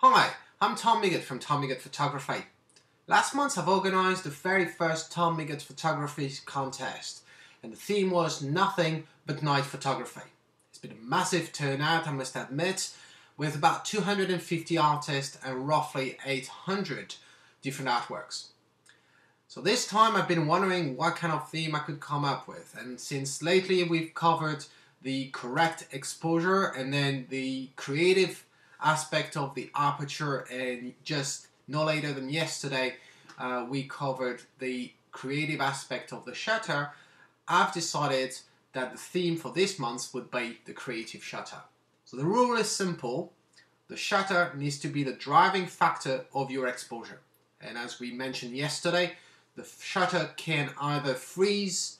Hi, I'm Tom Migot from Tom Migot Photography. Last month I've organised the very first Tom Migot Photography contest and the theme was nothing but night photography. It's been a massive turnout I must admit with about 250 artists and roughly 800 different artworks. So this time I've been wondering what kind of theme I could come up with and since lately we've covered the correct exposure and then the creative aspect of the aperture and just no later than yesterday uh, we covered the creative aspect of the shutter. I've decided that the theme for this month would be the creative shutter. So the rule is simple. The shutter needs to be the driving factor of your exposure. And as we mentioned yesterday the shutter can either freeze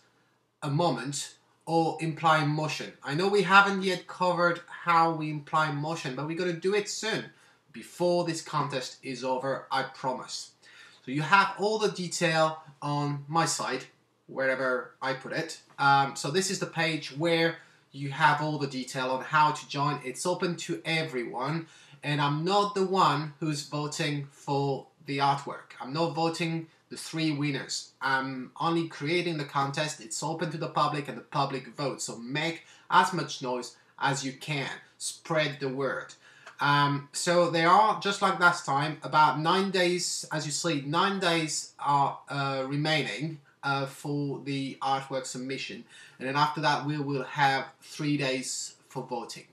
a moment or imply motion. I know we haven't yet covered how we imply motion, but we're going to do it soon before this contest is over, I promise. So you have all the detail on my site, wherever I put it. Um, so this is the page where you have all the detail on how to join. It's open to everyone, and I'm not the one who's voting for the artwork. I'm not voting the three winners. I'm only creating the contest, it's open to the public and the public votes, so make as much noise as you can. Spread the word. Um, so there are, just like last time, about nine days, as you see, nine days are uh, remaining uh, for the artwork submission. And then after that, we will have three days for voting.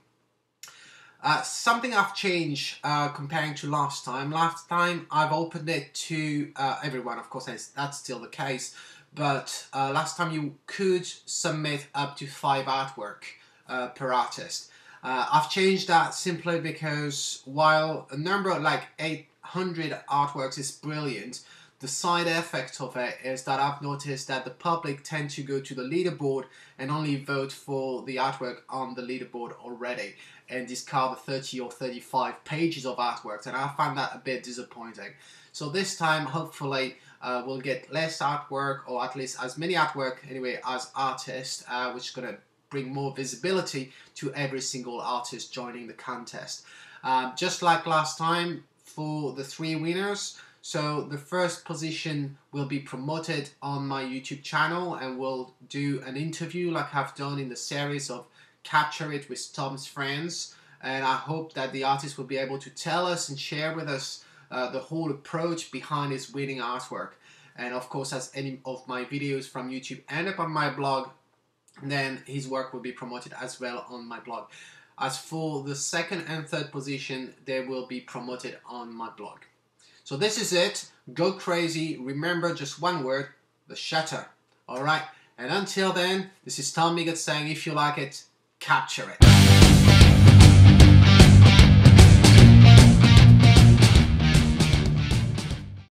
Uh, something I've changed uh, comparing to last time. Last time I've opened it to uh, everyone, of course that's still the case, but uh, last time you could submit up to five artwork uh, per artist. I've changed that simply because while a number like 800 artworks is brilliant, the side effect of it is that I've noticed that the public tend to go to the leaderboard and only vote for the artwork on the leaderboard already and discard the 30 or 35 pages of artworks and I find that a bit disappointing. So this time hopefully uh, we'll get less artwork or at least as many artwork anyway as artists uh, which is going to bring more visibility to every single artist joining the contest. Um, just like last time for the three winners so the first position will be promoted on my YouTube channel and we'll do an interview like I've done in the series of Capture It with Tom's Friends. And I hope that the artist will be able to tell us and share with us uh, the whole approach behind his winning artwork. And of course, as any of my videos from YouTube end up on my blog, then his work will be promoted as well on my blog. As for the second and third position, they will be promoted on my blog. So this is it. Go crazy. Remember just one word, the shutter. Alright? And until then, this is Tom Migot saying if you like it, capture it.